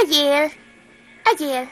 Legyél! Egyél!